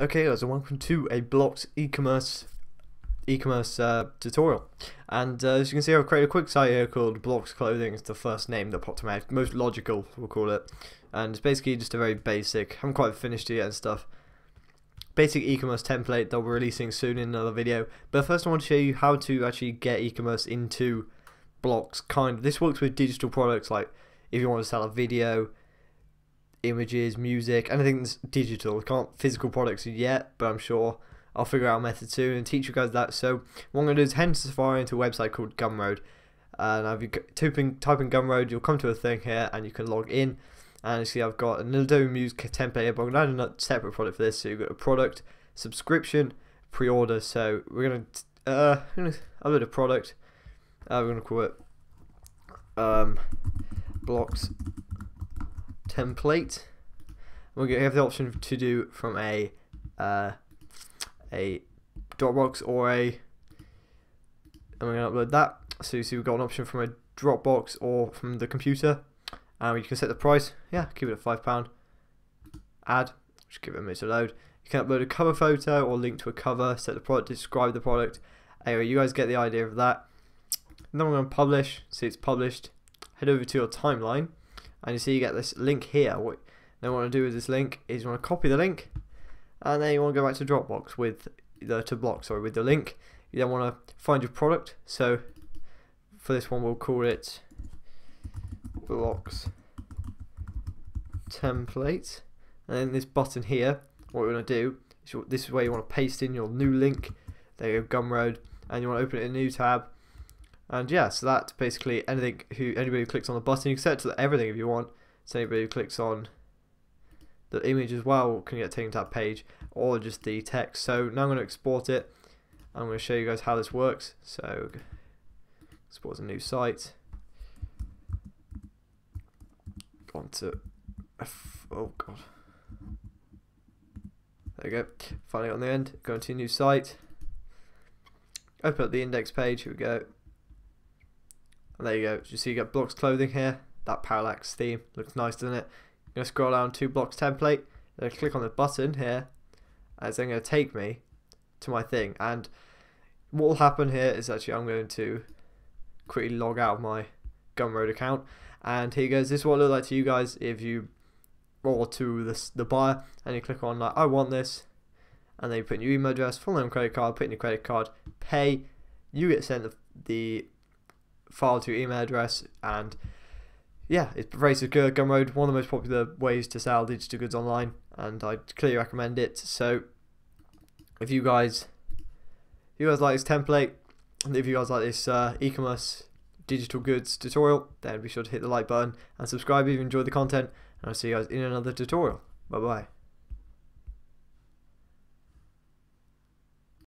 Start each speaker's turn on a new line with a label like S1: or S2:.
S1: Okay guys and welcome to a Blocs e-commerce e-commerce uh, tutorial. And uh, as you can see I've created a quick site here called Blocs Clothing. It's the first name that popped to my head, most logical we'll call it. And it's basically just a very basic, I haven't quite finished yet and stuff. Basic e-commerce template that we're releasing soon in another video. But first I want to show you how to actually get e-commerce into Blocs kind of, this works with digital products like if you want to sell a video images, music, anything that's digital. can't physical products yet, but I'm sure I'll figure out a method soon and teach you guys that. So what I'm going to do is head to Safari into a website called Gumroad. And you type in, type in Gumroad, you'll come to a thing here and you can log in. And you see I've got an Adobe Music template here, but I'm going to add a separate product for this. So you've got a product, subscription, pre-order. So we're going to uh, upload a product. Uh, we're going to call it um, Blocs template. We have the option to do from a uh, a Dropbox or a and we're going to upload that. So you see we've got an option from a Dropbox or from the computer. And you can set the price. Yeah, keep it at £5. Add. Just give it a minute to load. You can upload a cover photo or link to a cover, set the product, describe the product. Anyway, you guys get the idea of that. And then we're going to publish. See it's published. Head over to your timeline and you see you get this link here. What you want to do with this link is you want to copy the link and then you want to go back to Dropbox with the to block sorry with the link. You then want to find your product. So for this one we'll call it Blocs template and then this button here what we're going to do is this is where you want to paste in your new link there you go Gumroad and you want to open it in a new tab and yeah, so that basically anything who anybody who clicks on the button, you can set it to everything if you want. So anybody who clicks on the image as well can get taken to that page, or just the text. So now I'm going to export it. I'm going to show you guys how this works. So export a new site. Go on to oh god. There you go. Finally on the end. Go into a new site. Open up the index page. Here we go. And there you go. You see you got Blocs clothing here. That parallax theme looks nice, doesn't it? I'm going to scroll down to Blocs template. Then click on the button here. And it's then going to take me to my thing. And what will happen here is actually I'm going to quickly log out of my Gumroad account. And here goes. This is what it looks like to you guys if you or to the, the buyer and you click on like I want this and then you put in your email address, full name, credit card, put in your credit card, pay, you get sent the, the file to your email address and yeah, it's very secure. Gumroad, one of the most popular ways to sell digital goods online, and I clearly recommend it. So, if you guys, if you guys like this template, and if you guys like this uh, e-commerce digital goods tutorial, then be sure to hit the like button and subscribe if you enjoyed the content. And I'll see you guys in another tutorial. Bye bye.